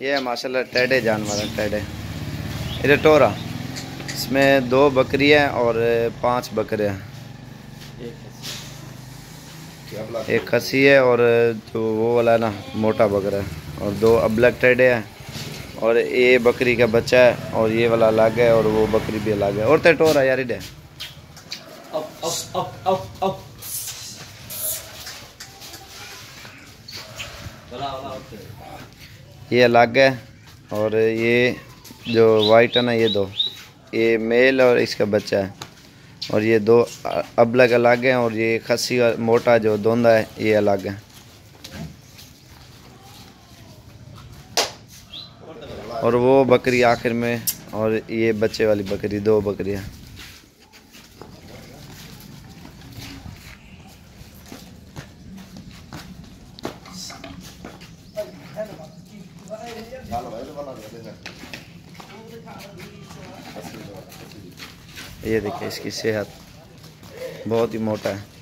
ये माशाल्लाह टेढ़े जानवर है, टेढ़े। इधर टोरा, इसमें दो बकरी हैं और पाँच बकरे हैं। एक खसी है और जो वो वाला ना, मोटा बकरा है। और दो अबलग टेढ़े हैं और ये बकरी का बच्चा है और ये वाला अलग है और वो बकरी भी अलग है। और तो टोरा, यार इधर। ये अलग है और ये जो वाइट है ना, ये दो। ये मेल और इसका बच्चा है। और ये दो अबलग अलग हैं और ये खसी और मोटा जो धोंदा है, ये अलग है। और वो बकरी आखिर में, और ये बच्चे वाली बकरी, दो बकरियाँ। ये देखिए इसकी सेहत बहुत ही मोटा है।